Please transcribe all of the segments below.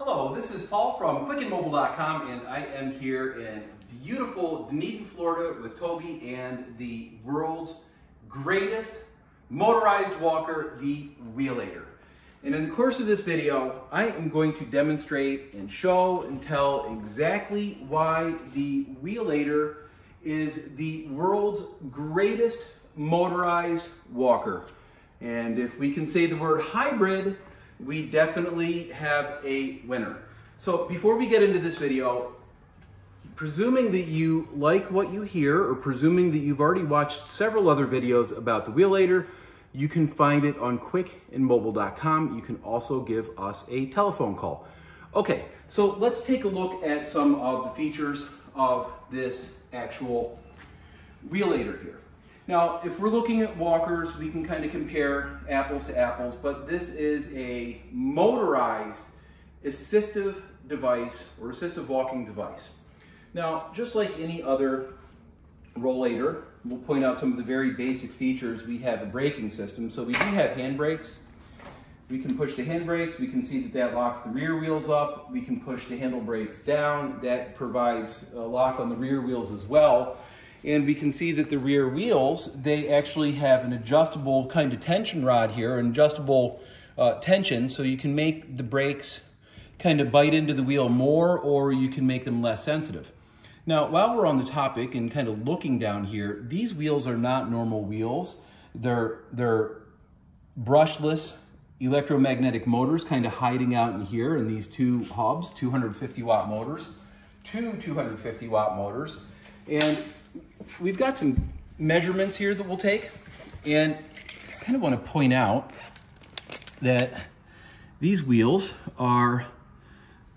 Hello, this is Paul from QuickandMobile.com and I am here in beautiful Dunedin, Florida with Toby and the world's greatest motorized walker, the Wheelator. And in the course of this video, I am going to demonstrate and show and tell exactly why the Wheelator is the world's greatest motorized walker. And if we can say the word hybrid, we definitely have a winner. So before we get into this video, presuming that you like what you hear or presuming that you've already watched several other videos about the Wheelator, you can find it on quickandmobile.com. You can also give us a telephone call. Okay, so let's take a look at some of the features of this actual Wheelator here. Now, if we're looking at walkers, we can kind of compare apples to apples, but this is a motorized assistive device or assistive walking device. Now, just like any other rollator, we'll point out some of the very basic features. We have a braking system, so we do have handbrakes. We can push the handbrakes, we can see that that locks the rear wheels up. We can push the handle brakes down, that provides a lock on the rear wheels as well. And we can see that the rear wheels, they actually have an adjustable kind of tension rod here, an adjustable uh, tension, so you can make the brakes kind of bite into the wheel more or you can make them less sensitive. Now, while we're on the topic and kind of looking down here, these wheels are not normal wheels. They're, they're brushless electromagnetic motors kind of hiding out in here in these two hubs, 250 watt motors, two 250 watt motors. And we've got some measurements here that we'll take. And I kind of want to point out that these wheels are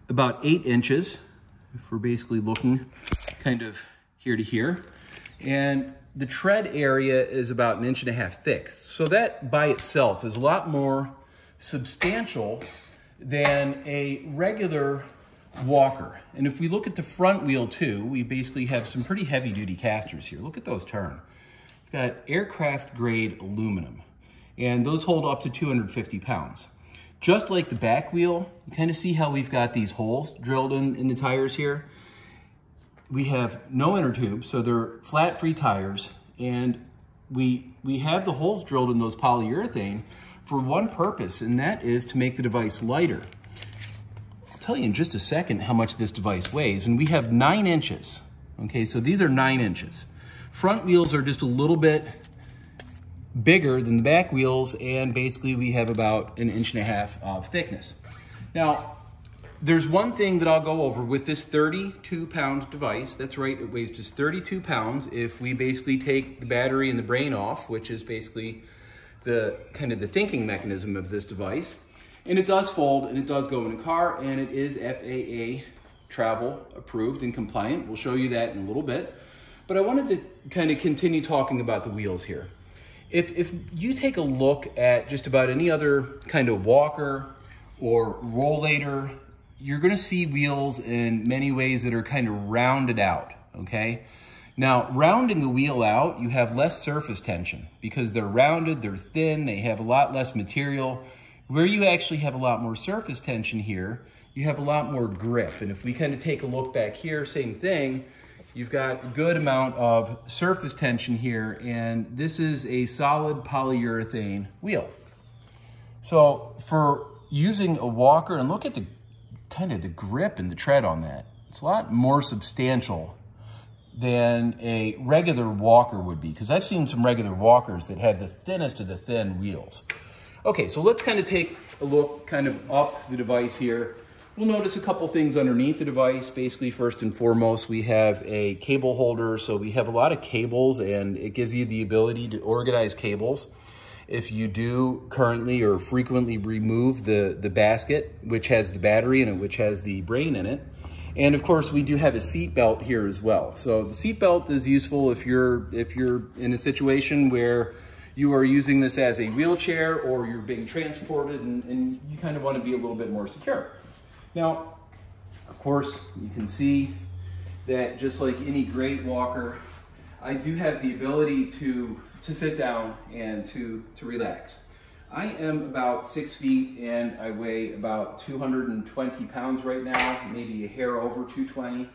about eight inches, if we're basically looking kind of here to here. And the tread area is about an inch and a half thick. So that by itself is a lot more substantial than a regular walker. And if we look at the front wheel too, we basically have some pretty heavy duty casters here. Look at those turn. We've got aircraft grade aluminum and those hold up to 250 pounds. Just like the back wheel, you kind of see how we've got these holes drilled in, in the tires here. We have no inner tube, so they're flat free tires and we, we have the holes drilled in those polyurethane for one purpose, and that is to make the device lighter tell you in just a second how much this device weighs. And we have nine inches. Okay, so these are nine inches. Front wheels are just a little bit bigger than the back wheels, and basically we have about an inch and a half of thickness. Now, there's one thing that I'll go over with this 32 pound device. That's right, it weighs just 32 pounds. If we basically take the battery and the brain off, which is basically the kind of the thinking mechanism of this device, and it does fold and it does go in a car and it is FAA travel approved and compliant. We'll show you that in a little bit. But I wanted to kind of continue talking about the wheels here. If, if you take a look at just about any other kind of walker or rollator, you're gonna see wheels in many ways that are kind of rounded out, okay? Now, rounding a wheel out, you have less surface tension because they're rounded, they're thin, they have a lot less material. Where you actually have a lot more surface tension here, you have a lot more grip. And if we kind of take a look back here, same thing, you've got a good amount of surface tension here, and this is a solid polyurethane wheel. So for using a walker, and look at the kind of the grip and the tread on that, it's a lot more substantial than a regular walker would be, because I've seen some regular walkers that have the thinnest of the thin wheels. Okay, so let's kind of take a look kind of up the device here. We'll notice a couple things underneath the device. Basically, first and foremost, we have a cable holder. So we have a lot of cables and it gives you the ability to organize cables. If you do currently or frequently remove the, the basket, which has the battery in it, which has the brain in it, and of course, we do have a seat belt here as well. So the seat belt is useful if you're if you're in a situation where you are using this as a wheelchair or you're being transported and, and you kind of want to be a little bit more secure. Now, of course, you can see that just like any great walker, I do have the ability to, to sit down and to, to relax. I am about six feet and I weigh about 220 pounds right now, maybe a hair over 220.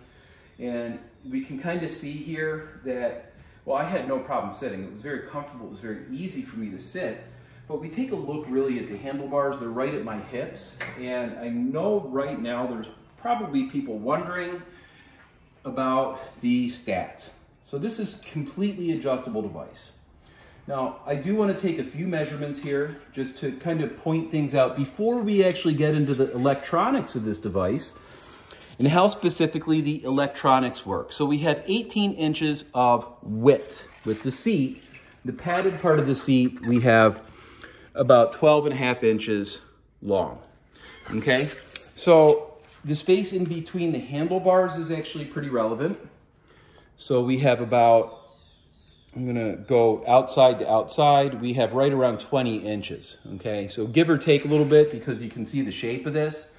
And we can kind of see here that, well, I had no problem sitting. It was very comfortable. It was very easy for me to sit. But we take a look really at the handlebars. They're right at my hips. And I know right now there's probably people wondering about the stats. So this is completely adjustable device. Now, I do want to take a few measurements here just to kind of point things out before we actually get into the electronics of this device and how specifically the electronics work. So we have 18 inches of width with the seat. The padded part of the seat, we have about 12 and a half inches long, okay? So the space in between the handlebars is actually pretty relevant. So we have about I'm gonna go outside to outside. We have right around 20 inches, okay? So give or take a little bit because you can see the shape of this.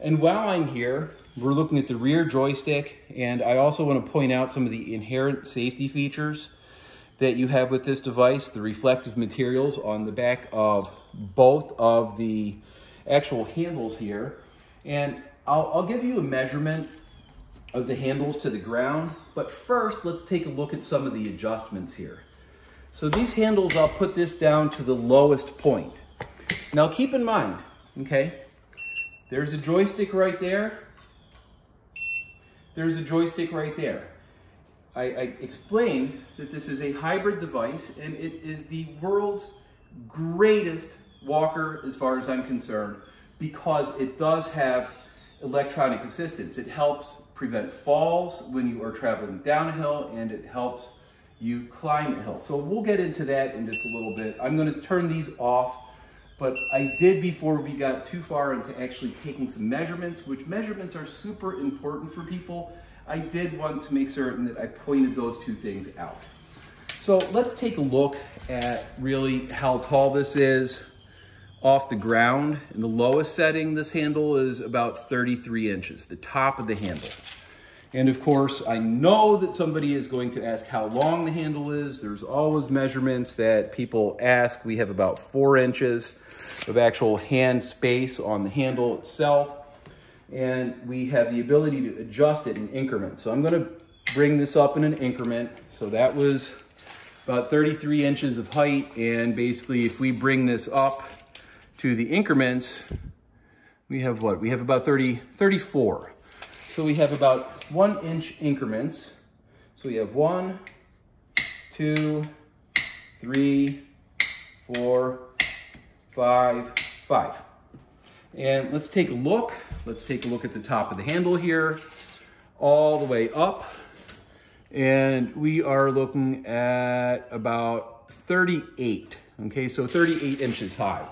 And while I'm here, we're looking at the rear joystick and I also wanna point out some of the inherent safety features that you have with this device, the reflective materials on the back of both of the actual handles here. And I'll, I'll give you a measurement of the handles to the ground. But first, let's take a look at some of the adjustments here. So these handles, I'll put this down to the lowest point. Now keep in mind, okay, there's a joystick right there. There's a joystick right there. I, I explained that this is a hybrid device and it is the world's greatest walker as far as I'm concerned because it does have electronic assistance. It helps prevent falls when you are traveling down a hill and it helps you climb a hill. So we'll get into that in just a little bit. I'm gonna turn these off, but I did before we got too far into actually taking some measurements, which measurements are super important for people. I did want to make certain that I pointed those two things out. So let's take a look at really how tall this is, off the ground. In the lowest setting, this handle is about 33 inches, the top of the handle. And of course, I know that somebody is going to ask how long the handle is. There's always measurements that people ask. We have about four inches of actual hand space on the handle itself. And we have the ability to adjust it in increments. So I'm gonna bring this up in an increment. So that was about 33 inches of height. And basically, if we bring this up to the increments, we have what? We have about 30, 34. So we have about one inch increments. So we have one, two, three, four, five, five. And let's take a look. Let's take a look at the top of the handle here, all the way up. And we are looking at about 38, okay? So 38 inches high.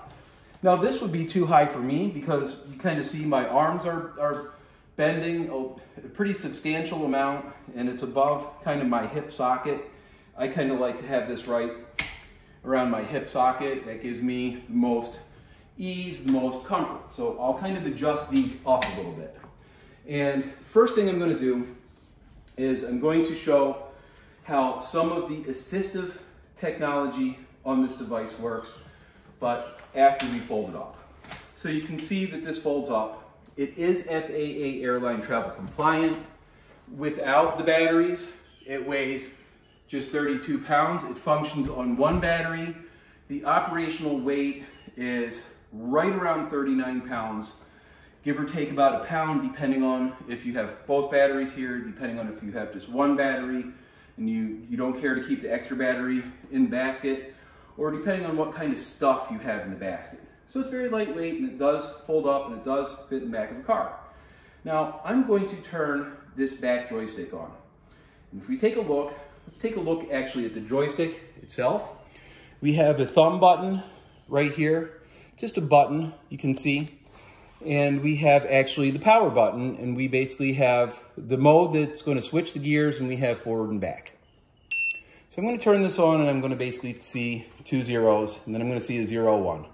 Now this would be too high for me because you kind of see my arms are, are bending a, pretty substantial amount and it's above kind of my hip socket. I kind of like to have this right around my hip socket. That gives me the most ease, the most comfort. So I'll kind of adjust these up a little bit. And first thing I'm gonna do is I'm going to show how some of the assistive technology on this device works, but after we fold it up. So you can see that this folds up. It is FAA airline travel compliant. Without the batteries, it weighs just 32 pounds. It functions on one battery. The operational weight is right around 39 pounds, give or take about a pound depending on if you have both batteries here, depending on if you have just one battery and you, you don't care to keep the extra battery in the basket or depending on what kind of stuff you have in the basket. So it's very lightweight and it does fold up and it does fit in the back of the car. Now I'm going to turn this back joystick on. And if we take a look, let's take a look actually at the joystick itself. We have a thumb button right here, just a button you can see. And we have actually the power button and we basically have the mode that's going to switch the gears and we have forward and back. So I'm going to turn this on and I'm going to basically see two zeros and then I'm going to see a zero one.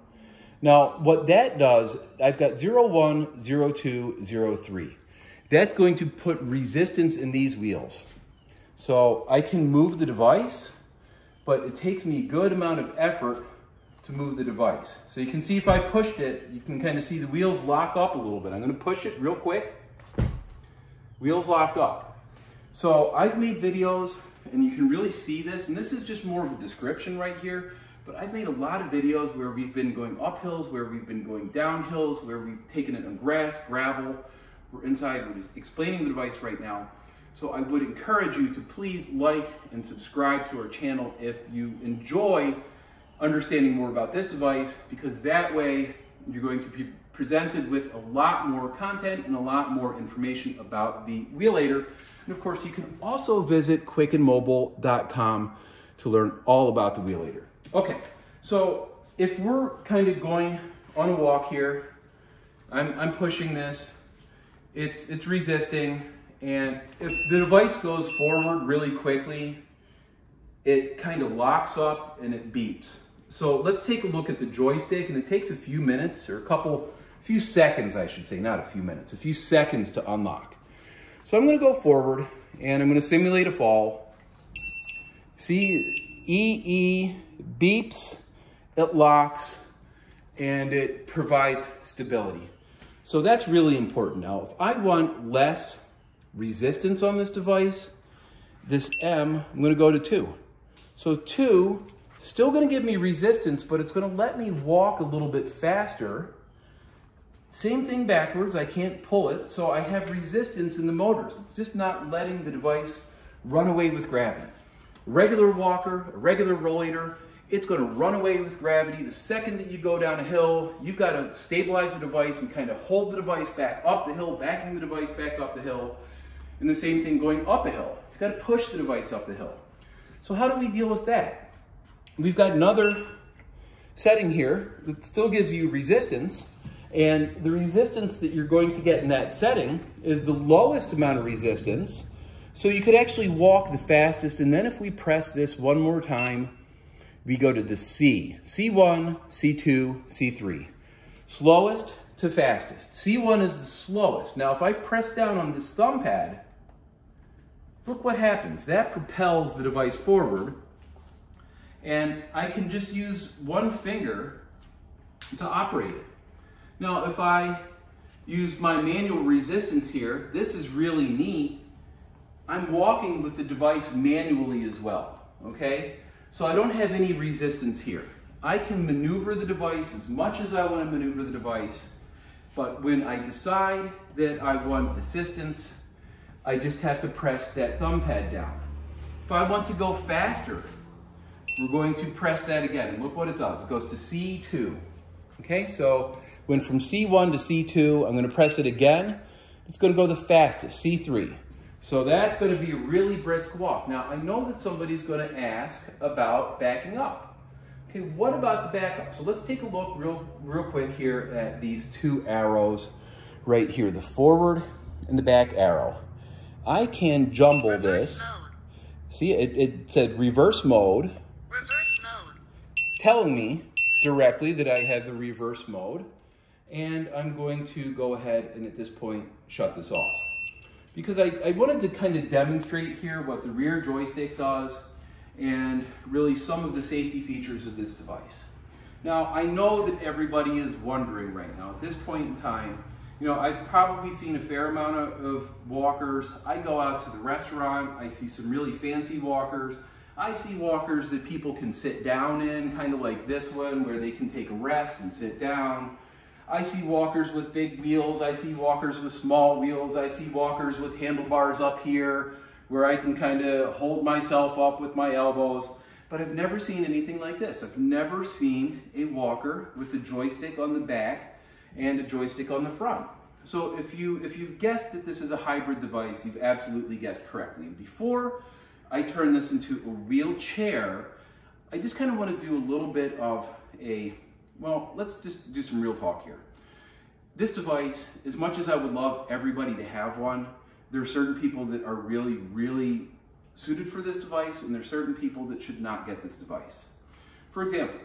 Now what that does, I've got zero one, zero two, zero three. That's going to put resistance in these wheels. So I can move the device, but it takes me a good amount of effort to move the device. So you can see if I pushed it, you can kind of see the wheels lock up a little bit. I'm gonna push it real quick. Wheels locked up. So I've made videos and you can really see this, and this is just more of a description right here, but I've made a lot of videos where we've been going up hills, where we've been going down hills, where we've taken it on grass, gravel, we're inside, we're just explaining the device right now. So I would encourage you to please like and subscribe to our channel if you enjoy understanding more about this device because that way you're going to be presented with a lot more content and a lot more information about the Wheelator. And of course, you can also visit quickandmobile.com to learn all about the Wheelator. Okay, so if we're kind of going on a walk here, I'm, I'm pushing this, it's, it's resisting, and if the device goes forward really quickly, it kind of locks up and it beeps. So let's take a look at the joystick and it takes a few minutes or a couple, a few seconds I should say, not a few minutes, a few seconds to unlock. So I'm gonna go forward and I'm gonna simulate a fall. See, EE beeps, it locks, and it provides stability. So that's really important. Now, if I want less resistance on this device, this M, I'm gonna go to two. So two, still gonna give me resistance, but it's gonna let me walk a little bit faster. Same thing backwards, I can't pull it, so I have resistance in the motors. It's just not letting the device run away with gravity. Regular walker, regular rollator, it's going to run away with gravity. The second that you go down a hill, you've got to stabilize the device and kind of hold the device back up the hill, backing the device back up the hill. And the same thing going up a hill. You've got to push the device up the hill. So how do we deal with that? We've got another setting here that still gives you resistance. And the resistance that you're going to get in that setting is the lowest amount of resistance. So you could actually walk the fastest. And then if we press this one more time, we go to the C. C1, C2, C3. Slowest to fastest. C1 is the slowest. Now, if I press down on this thumb pad, look what happens. That propels the device forward. And I can just use one finger to operate it. Now, if I use my manual resistance here, this is really neat. I'm walking with the device manually as well, okay? So I don't have any resistance here. I can maneuver the device as much as I want to maneuver the device, but when I decide that I want assistance, I just have to press that thumb pad down. If I want to go faster, we're going to press that again. Look what it does. It goes to C2. Okay, so went from C1 to C2. I'm going to press it again. It's going to go the fastest, C3. So that's going to be a really brisk walk. Now, I know that somebody's going to ask about backing up. Okay, what about the backup? So let's take a look real, real quick here at these two arrows right here, the forward and the back arrow. I can jumble reverse this. Mode. See, it, it said reverse mode. Reverse mode. It's telling me directly that I have the reverse mode. And I'm going to go ahead and at this point, shut this off because I, I wanted to kind of demonstrate here what the rear joystick does and really some of the safety features of this device. Now, I know that everybody is wondering right now, at this point in time, you know, I've probably seen a fair amount of, of, walkers. I go out to the restaurant, I see some really fancy walkers. I see walkers that people can sit down in, kind of like this one, where they can take a rest and sit down. I see walkers with big wheels. I see walkers with small wheels. I see walkers with handlebars up here where I can kind of hold myself up with my elbows. But I've never seen anything like this. I've never seen a walker with a joystick on the back and a joystick on the front. So if, you, if you've guessed that this is a hybrid device, you've absolutely guessed correctly. And before I turn this into a wheelchair, I just kind of want to do a little bit of a well, let's just do some real talk here. This device, as much as I would love everybody to have one, there are certain people that are really, really suited for this device, and there are certain people that should not get this device. For example,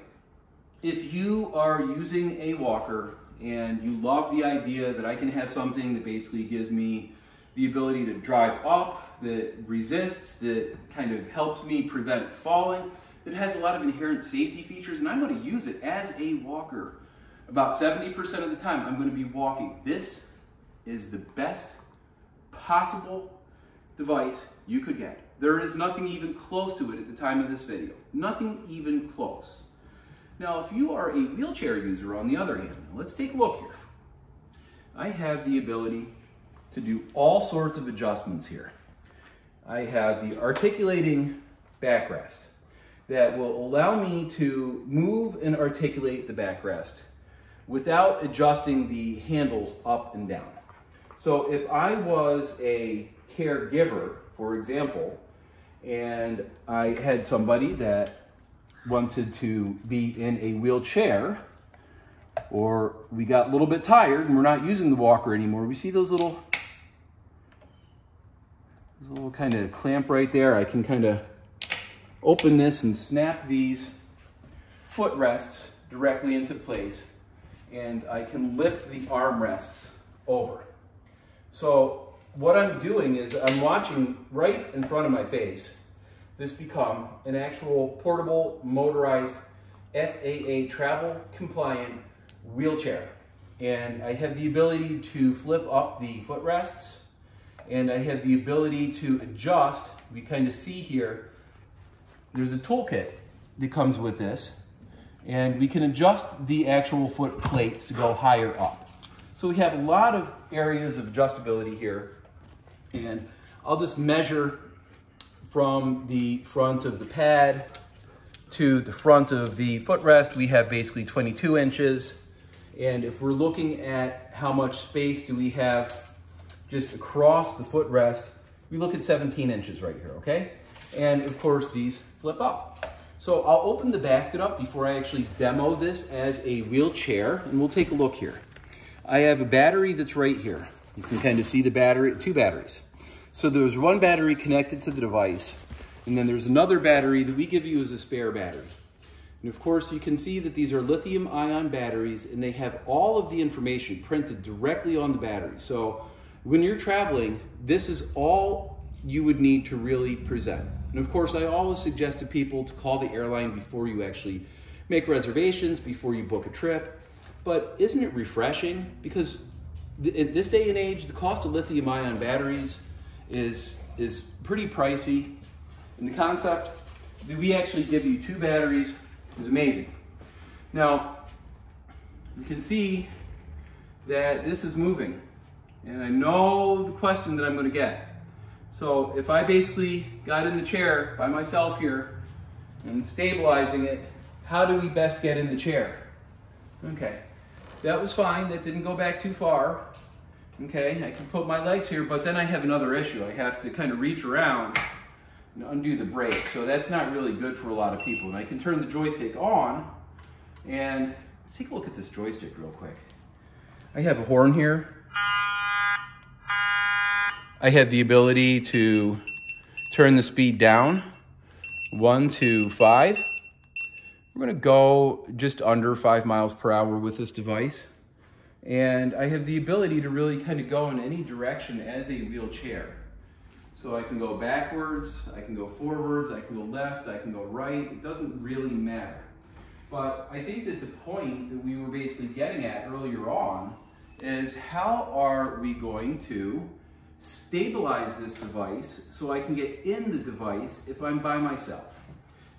if you are using a walker and you love the idea that I can have something that basically gives me the ability to drive up, that resists, that kind of helps me prevent falling, that has a lot of inherent safety features, and I'm going to use it as a walker. About 70% of the time, I'm going to be walking. This is the best possible device you could get. There is nothing even close to it at the time of this video. Nothing even close. Now, if you are a wheelchair user, on the other hand, let's take a look here. I have the ability to do all sorts of adjustments here. I have the articulating backrest that will allow me to move and articulate the backrest without adjusting the handles up and down. So if I was a caregiver, for example, and I had somebody that wanted to be in a wheelchair, or we got a little bit tired and we're not using the walker anymore, we see those little, a little kind of clamp right there. I can kind of open this and snap these footrests directly into place and I can lift the armrests over. So what I'm doing is I'm watching right in front of my face this become an actual portable motorized FAA travel compliant wheelchair. And I have the ability to flip up the footrests and I have the ability to adjust. We kind of see here, there's a toolkit that comes with this and we can adjust the actual foot plates to go higher up. So we have a lot of areas of adjustability here and I'll just measure from the front of the pad to the front of the footrest, we have basically 22 inches. And if we're looking at how much space do we have just across the footrest, we look at 17 inches right here, okay? And of course, these flip up. So I'll open the basket up before I actually demo this as a wheelchair, and we'll take a look here. I have a battery that's right here. You can kind of see the battery, two batteries. So there's one battery connected to the device, and then there's another battery that we give you as a spare battery. And of course, you can see that these are lithium ion batteries and they have all of the information printed directly on the battery. So when you're traveling, this is all you would need to really present. And of course, I always suggest to people to call the airline before you actually make reservations, before you book a trip. But isn't it refreshing? Because in this day and age, the cost of lithium ion batteries is, is pretty pricey. And the concept that we actually give you two batteries is amazing. Now, you can see that this is moving. And I know the question that I'm going to get. So if I basically got in the chair by myself here and stabilizing it, how do we best get in the chair? Okay, that was fine. That didn't go back too far. Okay, I can put my legs here, but then I have another issue. I have to kind of reach around and undo the brake. So that's not really good for a lot of people. And I can turn the joystick on and let's take a look at this joystick real quick. I have a horn here. I have the ability to turn the speed down, one to five. We're gonna go just under five miles per hour with this device. And I have the ability to really kind of go in any direction as a wheelchair. So I can go backwards, I can go forwards, I can go left, I can go right. It doesn't really matter. But I think that the point that we were basically getting at earlier on is how are we going to stabilize this device so I can get in the device if I'm by myself.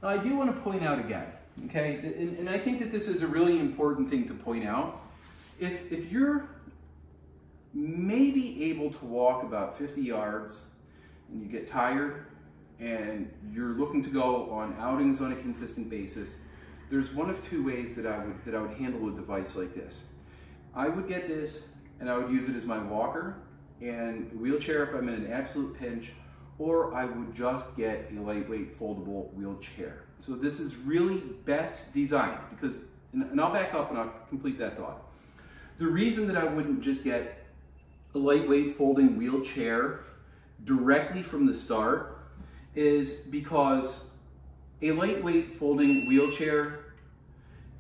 Now I do want to point out again, okay, and, and I think that this is a really important thing to point out if, if you're maybe able to walk about 50 yards and you get tired and you're looking to go on outings on a consistent basis, there's one of two ways that I would, that I would handle a device like this. I would get this and I would use it as my walker and wheelchair if I'm in an absolute pinch, or I would just get a lightweight foldable wheelchair. So this is really best designed because, and I'll back up and I'll complete that thought. The reason that I wouldn't just get a lightweight folding wheelchair directly from the start is because a lightweight folding wheelchair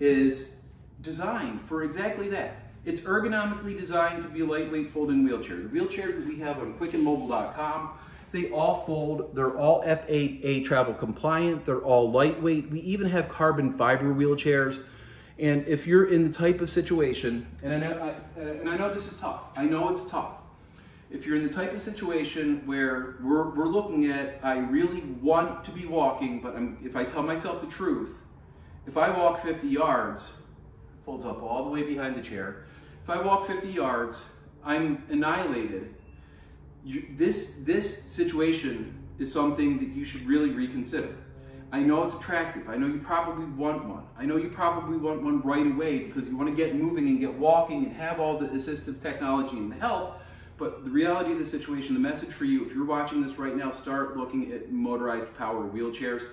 is designed for exactly that. It's ergonomically designed to be a lightweight folding wheelchair. The wheelchairs that we have on quickandmobile.com, They all fold. They're all FAA travel compliant. They're all lightweight. We even have carbon fiber wheelchairs. And if you're in the type of situation, and I know, I, uh, and I know this is tough. I know it's tough. If you're in the type of situation where we're, we're looking at, I really want to be walking, but I'm, if I tell myself the truth, if I walk 50 yards, folds up all the way behind the chair. If I walk 50 yards, I'm annihilated you, this, this situation is something that you should really reconsider. I know it's attractive. I know you probably want one. I know you probably want one right away because you want to get moving and get walking and have all the assistive technology and the help. But the reality of the situation, the message for you, if you're watching this right now, start looking at motorized power wheelchairs.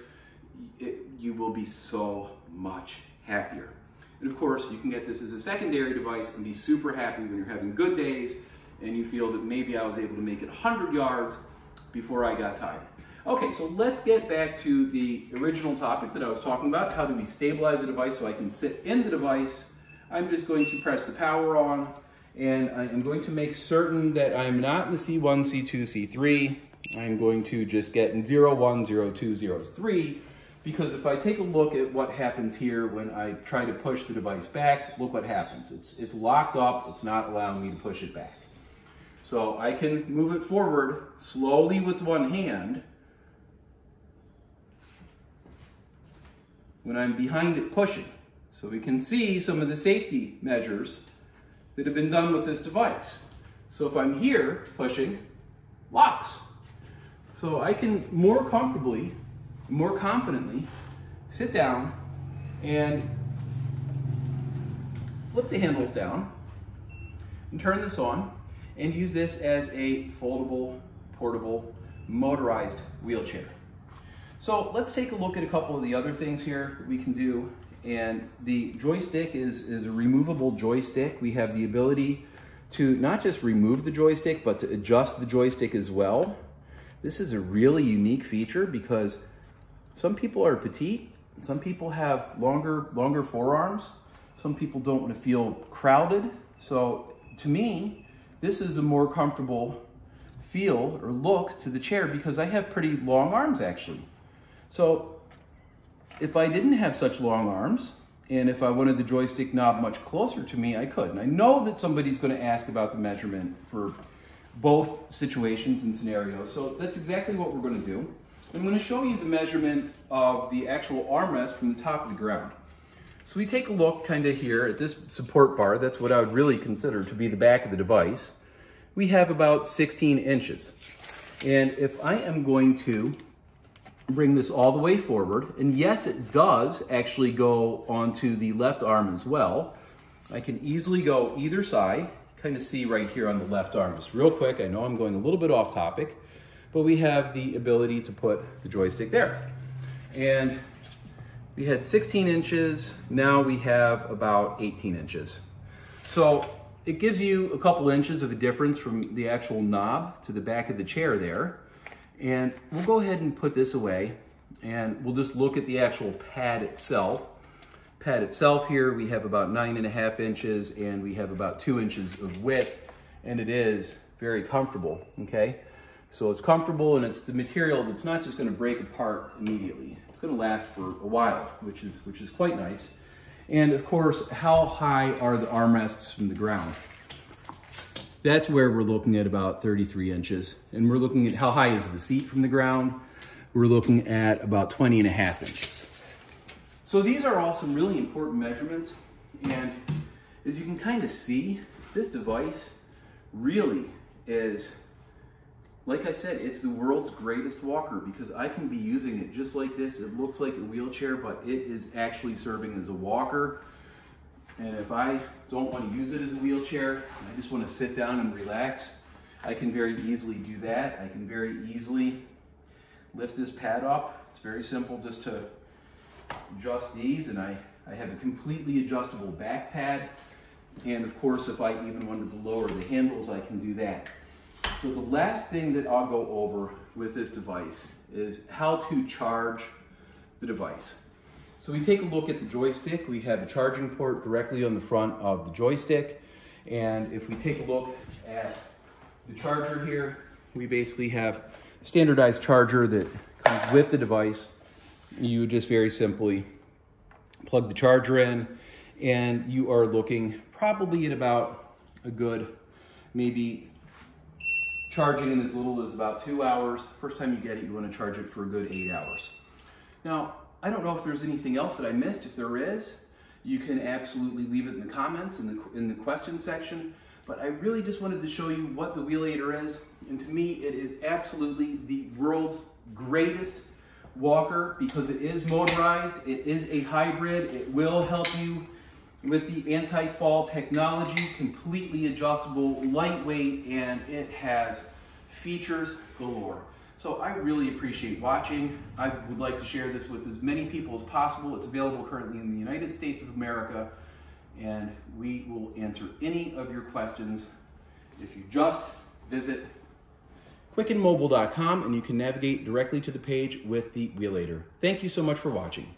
It, you will be so much happier. And of course, you can get this as a secondary device and be super happy when you're having good days and you feel that maybe I was able to make it 100 yards before I got tired. Okay, so let's get back to the original topic that I was talking about. How do we stabilize the device so I can sit in the device? I'm just going to press the power on and I am going to make certain that I'm not in the C1, C2, C3. I'm going to just get in 0, 1, 0, 2, 0, 3 because if I take a look at what happens here when I try to push the device back, look what happens. It's, it's locked up, it's not allowing me to push it back. So I can move it forward slowly with one hand when I'm behind it pushing. So we can see some of the safety measures that have been done with this device. So if I'm here pushing, locks. So I can more comfortably, more confidently sit down and flip the handles down and turn this on and use this as a foldable, portable, motorized wheelchair. So let's take a look at a couple of the other things here we can do. And the joystick is, is a removable joystick. We have the ability to not just remove the joystick, but to adjust the joystick as well. This is a really unique feature because some people are petite, some people have longer, longer forearms, some people don't want to feel crowded. So to me, this is a more comfortable feel or look to the chair because I have pretty long arms actually. So if I didn't have such long arms, and if I wanted the joystick knob much closer to me, I could. And I know that somebody's gonna ask about the measurement for both situations and scenarios. So that's exactly what we're gonna do. I'm gonna show you the measurement of the actual armrest from the top of the ground. So we take a look kind of here at this support bar. That's what I would really consider to be the back of the device. We have about 16 inches. And if I am going to bring this all the way forward, and yes, it does actually go onto the left arm as well. I can easily go either side, kind of see right here on the left arm, just real quick. I know I'm going a little bit off topic, but we have the ability to put the joystick there. And we had 16 inches, now we have about 18 inches. So it gives you a couple inches of a difference from the actual knob to the back of the chair there. And we'll go ahead and put this away and we'll just look at the actual pad itself. Pad itself here, we have about nine and a half inches and we have about two inches of width and it is very comfortable, okay? So it's comfortable and it's the material that's not just gonna break apart immediately It's going to last for a while, which is, which is quite nice. And of course, how high are the armrests from the ground? That's where we're looking at about 33 inches. And we're looking at how high is the seat from the ground? We're looking at about 20 and a half inches. So these are all some really important measurements. And as you can kind of see, this device really is like I said, it's the world's greatest walker because I can be using it just like this. It looks like a wheelchair, but it is actually serving as a walker. And if I don't want to use it as a wheelchair, I just want to sit down and relax, I can very easily do that. I can very easily lift this pad up. It's very simple just to adjust these and I, I have a completely adjustable back pad. And of course, if I even wanted to lower the handles, I can do that. So the last thing that I'll go over with this device is how to charge the device. So we take a look at the joystick. We have a charging port directly on the front of the joystick. And if we take a look at the charger here, we basically have standardized charger that comes with the device. You just very simply plug the charger in, and you are looking probably at about a good, maybe charging in as little as about two hours. First time you get it, you want to charge it for a good eight hours. Now, I don't know if there's anything else that I missed. If there is, you can absolutely leave it in the comments in the, in the question section. But I really just wanted to show you what the Wheelator is. And to me, it is absolutely the world's greatest walker because it is motorized, it is a hybrid, it will help you with the anti-fall technology, completely adjustable, lightweight, and it has features galore. So I really appreciate watching. I would like to share this with as many people as possible. It's available currently in the United States of America, and we will answer any of your questions if you just visit quickandmobile.com and you can navigate directly to the page with the Wheelator. Thank you so much for watching.